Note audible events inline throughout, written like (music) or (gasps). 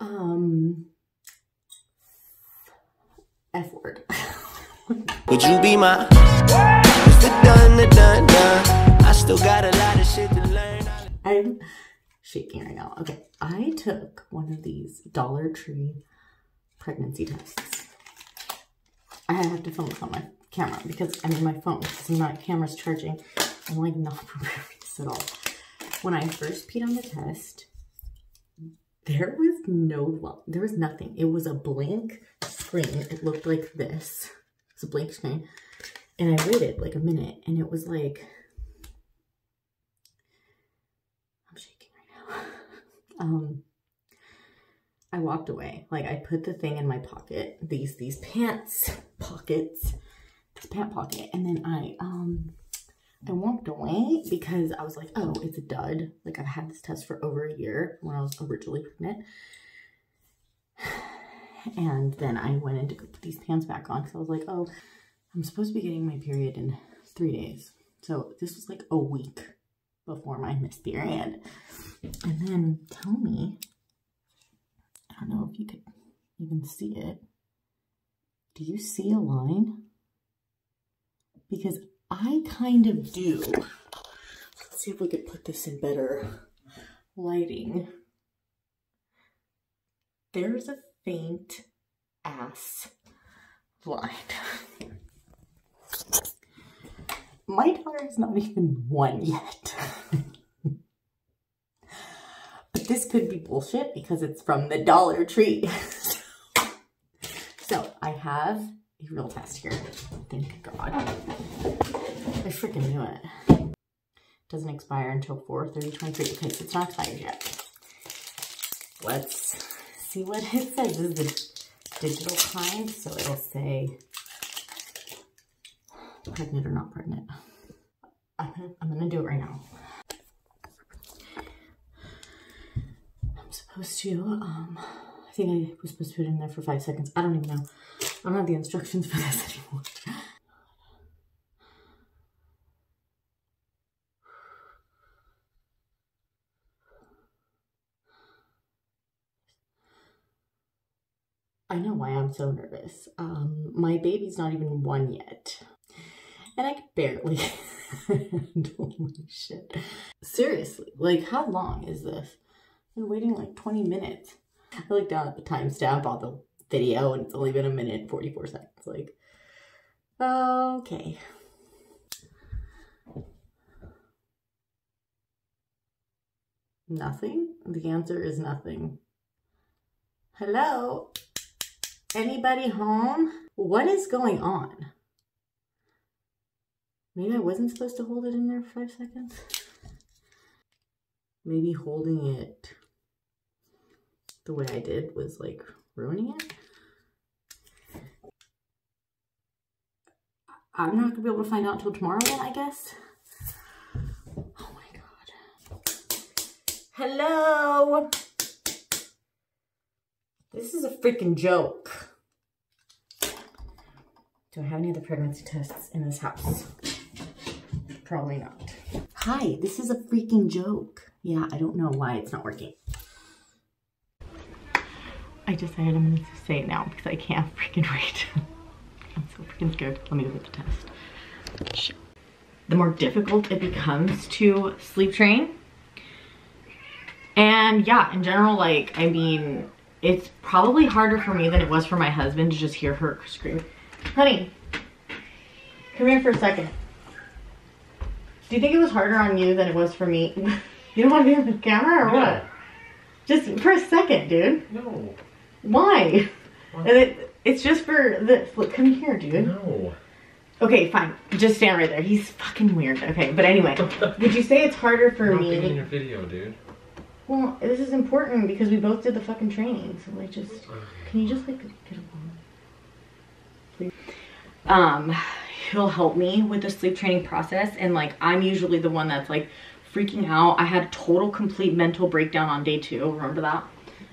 Um, F word. (laughs) Would you be my? It's the done, the done, done. I still got a lot of shit to learn. I'm shaking right now. Okay, I took one of these Dollar Tree pregnancy tests. I have to film this on my camera because I mean my phone because my camera's charging. I'm like not (laughs) prepared for this at all. When I first peed on the test, there was no, there was nothing. It was a blank screen. It looked like this. It's a blank screen. And I waited like a minute and it was like, I'm shaking right now. (laughs) um, I walked away. Like I put the thing in my pocket, these, these pants pockets, this pant pocket. And then I, um, I walked away because I was like, oh, it's a dud. Like I've had this test for over a year when I was originally pregnant. (sighs) And then I went in to put these pants back on because I was like, oh, I'm supposed to be getting my period in three days. So this was like a week before my missed period. And then tell me, I don't know if you could even see it. Do you see a line? Because I kind of do. Let's see if we could put this in better lighting. There's a faint ass line. My daughter is not even one yet. but this could be bullshit because it's from the Dollar Tree. (laughs) so I have a real test here. Thank God. I freaking knew it. Doesn't expire until 4 30 23. Okay, so it's not expired yet. Let's see what it says. This is the digital kind, so it'll say pregnant or not pregnant. I'm gonna, I'm gonna do it right now. I'm supposed to, um, I think I was supposed to put it in there for five seconds. I don't even know. I don't have the instructions for this anymore. I know why I'm so nervous. Um, my baby's not even one yet. And I can barely (laughs) handle shit. Seriously, like how long is this? I've been waiting like 20 minutes. I looked down at the timestamp on the video and it's only been a minute 44 seconds. Like, okay. Nothing? The answer is nothing. Hello? Anybody home? What is going on? Maybe I wasn't supposed to hold it in there five seconds. Maybe holding it the way I did was like ruining it. I'm not gonna be able to find out until tomorrow then, I guess. Oh my God. Hello? This is a freaking joke. Do I have any other pregnancy tests in this house? Probably not. Hi, this is a freaking joke. Yeah, I don't know why it's not working. I decided I'm gonna say it now because I can't freaking (laughs) wait. Freaking scared. Let me go get the test. The more difficult it becomes to sleep train. And yeah, in general, like, I mean, it's probably harder for me than it was for my husband to just hear her scream. Honey, come here for a second. Do you think it was harder on you than it was for me? (laughs) you don't want to be on the camera or No. what? Just for a second, dude. No. Why? What? And it, it's just for this. Look, come here, dude. No. Okay, fine. Just stand right there. He's fucking weird. Okay, but anyway, (laughs) would you say it's harder for me? I'm not in your video, dude. Well, this is important because we both did the fucking training. So like, just can you just like get along, please? Um, he'll help me with the sleep training process, and like I'm usually the one that's like freaking out. I had a total complete mental breakdown on day two. Remember that?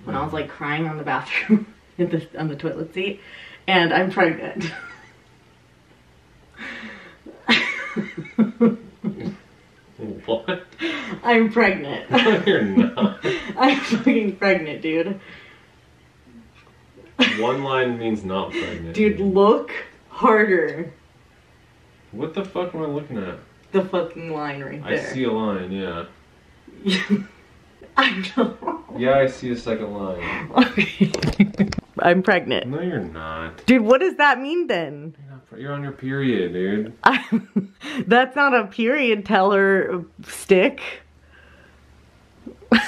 When I was like crying on the bathroom, (laughs) in the, on the toilet seat, and I'm pregnant. (laughs) What? I'm pregnant. (laughs) Oh, you're not. (laughs) I'm fucking pregnant, dude. One line means not pregnant. Dude, look harder. What the fuck am I looking at? The fucking line right there. I see a line, yeah. I know. Yeah, I see a second line. Okay. I'm pregnant. No, you're not. Dude, what does that mean then? You're, you're on your period, dude. I'm, (laughs) that's not a period teller stick.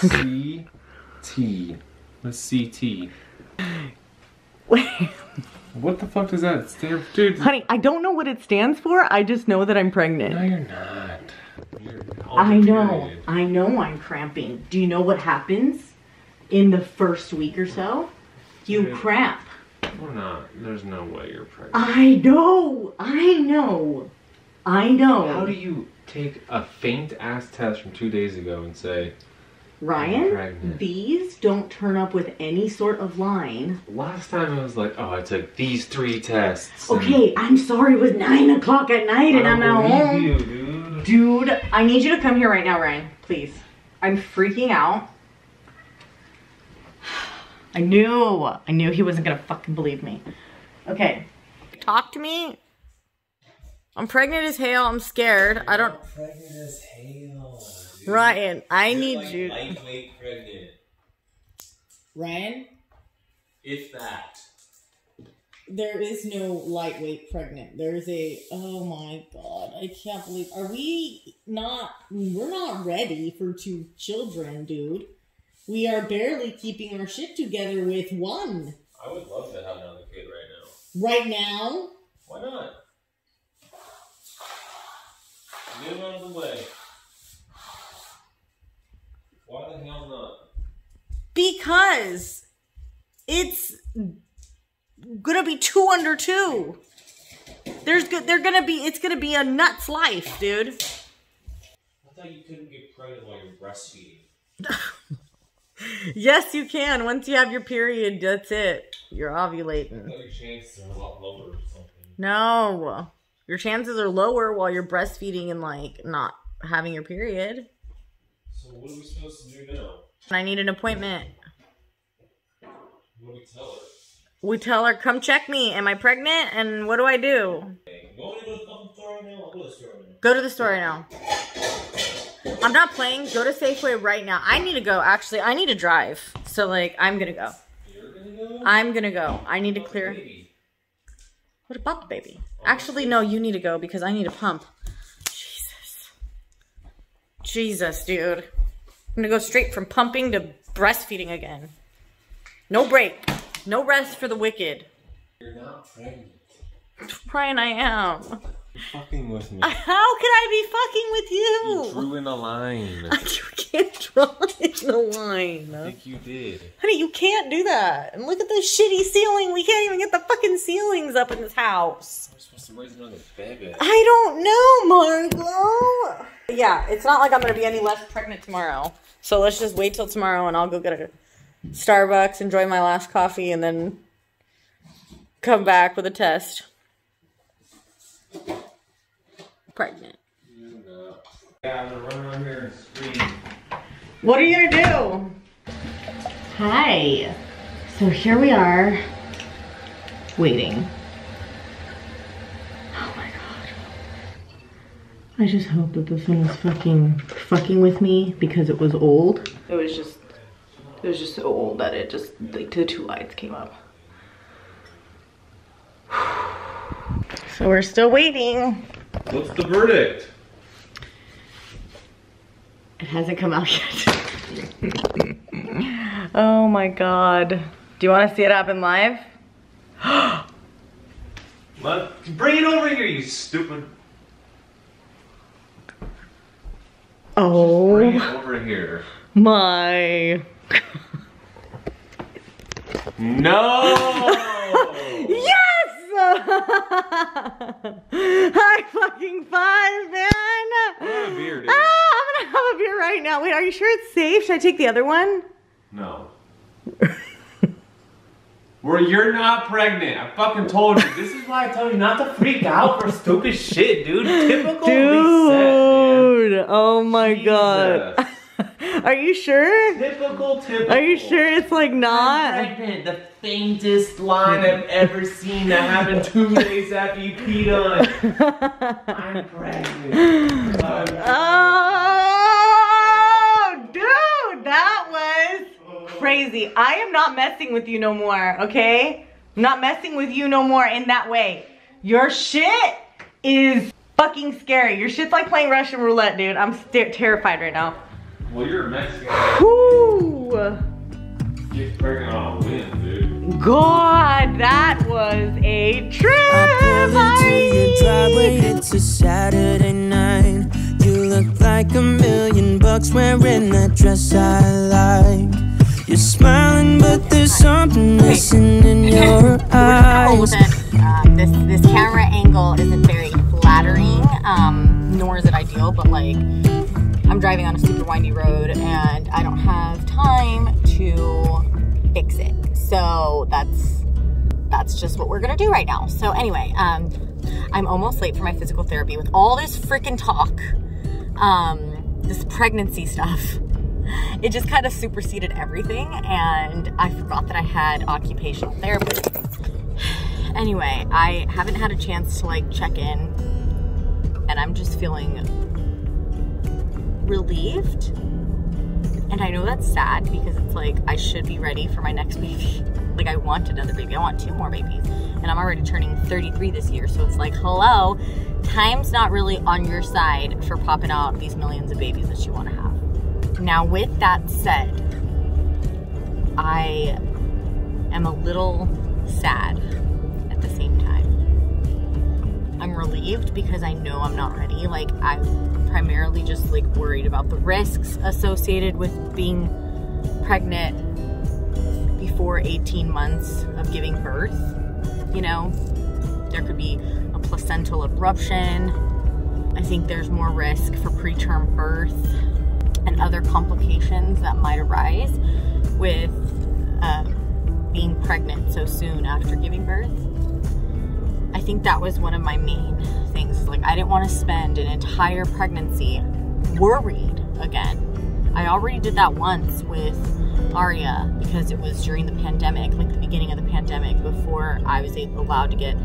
C T. What's CT? Wait, (laughs) What the fuck does that stand for? Dude, honey, I don't know what it stands for. I just know that I'm pregnant. no, you're not. You're I know. period. I know I'm cramping. Do you know what happens in the first week or so? You Dude. cramp. We're not. There's no way you're pregnant. I know. I know. I know. How do you take a faint ass test from two days ago and say, Ryan, these don't turn up with any sort of line. last time I was like, oh, I took these three tests. Okay, I'm sorry. It was nine o'clock at night and I'm at home. you, dude. Dude, I need you to come here right now, Ryan. Please. I'm freaking out. I knew. I knew he wasn't gonna fucking believe me. Okay. Talk to me. I'm pregnant as hell. I'm scared. I don't. Pregnant as hell. dude. Ryan, I You're need like you. Lightweight pregnant. Ryan, If that. there is no lightweight pregnant. There's a. Oh my god. I can't believe. Are we not. We're not ready for two children, dude. We are barely keeping our shit together with one. I would love to have another kid right now. Right now, Why not? Get him out of the way. Why the hell not? because it's gonna be two under two. There's good. They're gonna be. It's gonna be a nuts life, dude. I thought you couldn't get pregnant while you're breastfeeding. (laughs) Yes, you can. Once you have your period, that's it. You're ovulating. Your chances are a lot lower or something. No, your chances are lower while you're breastfeeding and like not having your period. So what are we supposed to do now? I need an appointment. What do we tell her? We tell her, come check me. Am I pregnant? And what do I do? Hey, you want to go to the store right now? I'm not playing. Go to Safeway right now. I need to go. Actually, I need to drive. So like, I'm gonna go. You're gonna go? I'm gonna go. I need to clear. What about the baby? Actually, no. You need to go because I need to pump. Jesus. Jesus, dude. I'm gonna go straight from pumping to breastfeeding again. No break. No rest for the wicked. You're not pregnant. Ryan, I am. Fucking with me. How can I be fucking with You you? drew in a line. You (laughs) can't draw in the line. I think you did. Honey, you can't do that. And look at this shitty ceiling. We can't even get the fucking ceilings up in this house. We're supposed to raise another baby. I don't know, Margot. Yeah, it's not like I'm gonna be any less pregnant tomorrow. So let's just wait till tomorrow and I'll go get a Starbucks, enjoy my last coffee, and then come back with a test. Pregnant. Yeah, I'm gonna run around here and scream. What are you gonna do? Hi. So here we are, waiting. Oh my god. I just hope that this one is fucking fucking with me because it was old. It was just, it was just so old that it just like the two lights came up. So we're still waiting. What's the verdict? It hasn't come out yet. (laughs) oh my god. Do you want to see it happen live? (gasps) What? Bring it over here, you stupid. Oh. Bring Oh it over here. my. No! (laughs) (laughs) High fucking five, man! beer. Ah, I'm gonna have a beer right now. Wait, are you sure it's safe? Should I take the other one? No. Where you're not pregnant. I fucking told you. This is why I tell you not to freak out for stupid shit, dude. Typical reset, man. Dude, oh my god. Are you sure? Typical, typical. Are you sure it's like I'm not? pregnant. The faintest line I've ever seen that happened two days after you peed on. I'm pregnant. I'm Oh, dude, that was crazy. I am not messing with you no more, okay? I'm not messing with you no more in that way. Your shit is fucking scary. Your shit's like playing Russian roulette, dude. I'm st- terrified right now. Well, you're a Mexican. Whoo! Get pregnant on a whim, dude. God, that was a trip. I pull into your Ari. driveway, it's a Saturday night. You look like a million bucks wearing that dress I like. You're smiling, but there's something missing in (laughs) your eyes. Um, this this camera angle isn't very flattering, um, nor is it ideal. But like, I'm driving on a super windy road, and I don't have time to fix it. So that's that's just what we're gonna do right now. So anyway, um, I'm almost late for my physical therapy with all this freaking talk, um, this pregnancy stuff. It just kind of superseded everything, and I forgot that I had occupational therapy. Anyway, I haven't had a chance to like check in, and I'm just feeling relieved. And I know that's sad because it's like I should be ready for my next baby. Like I want another baby. I want two more babies. And I'm already turning 33 this year. So it's like, hello, time's not really on your side for popping out these millions of babies that you want to have. Now, with that said, I am a little sad I'm relieved because I know I'm not ready. Like I'm primarily just like worried about the risks associated with being pregnant before 18 months of giving birth. You know, there could be a placental abruption. I think there's more risk for preterm birth and other complications that might arise with um, being pregnant so soon after giving birth. Think that was one of my main things. Like, I didn't want to spend an entire pregnancy worried again. I already did that once with Aria because it was during the pandemic, like the beginning of the pandemic, before I was able, allowed to get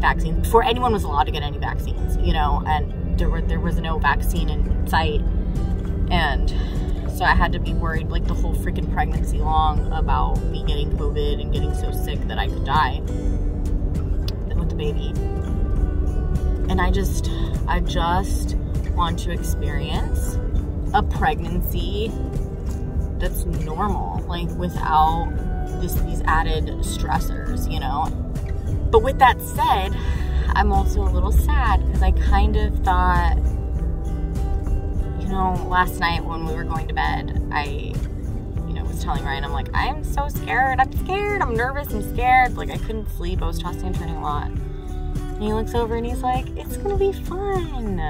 vaccines, before anyone was allowed to get any vaccines, you know, and there, were, there was no vaccine in sight. And so I had to be worried like the whole freaking pregnancy long about me getting COVID and getting so sick that I could die baby. And I just, I just want to experience a pregnancy that's normal, like without this, these added stressors, you know? But with that said, I'm also a little sad because I kind of thought, you know, last night when we were going to bed, I, you know, was telling Ryan, I'm like, I'm so scared. I'm scared. I'm nervous. I'm scared. Like, I couldn't sleep. I was tossing and turning a lot. He looks over and he's like, it's gonna be fun.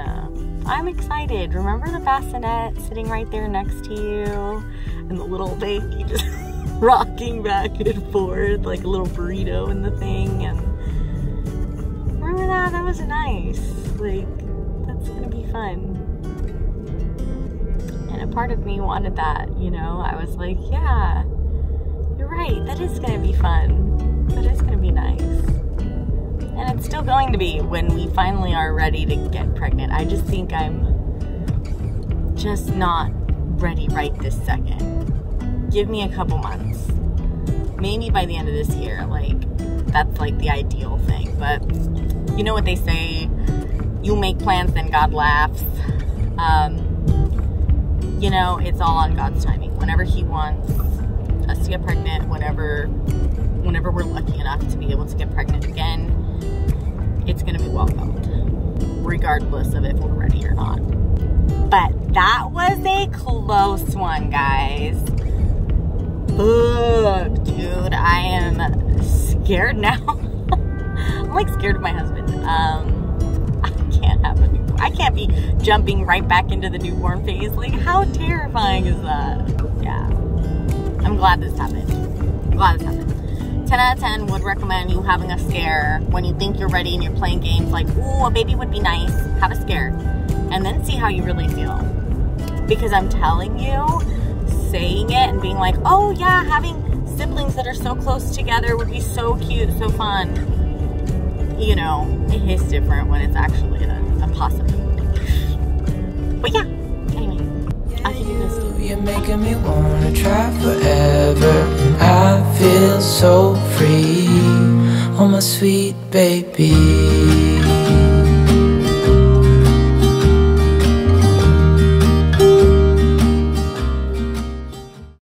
I'm excited. Remember the bassinet sitting right there next to you? And the little baby just (laughs) rocking back and forth like a little burrito in the thing. And remember that? That was nice. Like, that's gonna be fun. And a part of me wanted that, you know? I was like, yeah, you're right. That is gonna be fun. That is gonna be nice. And it's still going to be when we finally are ready to get pregnant. I just think I'm just not ready right this second. Give me a couple months. Maybe by the end of this year. Like, that's like the ideal thing. But you know what they say you make plans, then God laughs. Um, you know, it's all on God's timing. Whenever He wants us to get pregnant, whenever, whenever we're lucky enough to be able to get pregnant again, it's gonna be welcomed, regardless of if we're ready or not. But that was a close one, guys. Ugh, dude, I am scared now. (laughs) I'm like scared of my husband. Um, I can't have a new. I can't be jumping right back into the newborn phase. Like, how terrifying is that? Yeah. I'm glad this happened. I'm glad this happened. 10 out of 10 would recommend you having a scare when you think you're ready and you're playing games like, ooh, a baby would be nice. Have a scare. And then see how you really feel. because I'm telling you, saying it and being like, oh yeah, having siblings that are so close together would be so cute, so fun. You know, it is different when it's actually a, a possibility. But yeah, anyway, I can do this. You're making me wanna try forever. I feel so free. Oh, my sweet baby.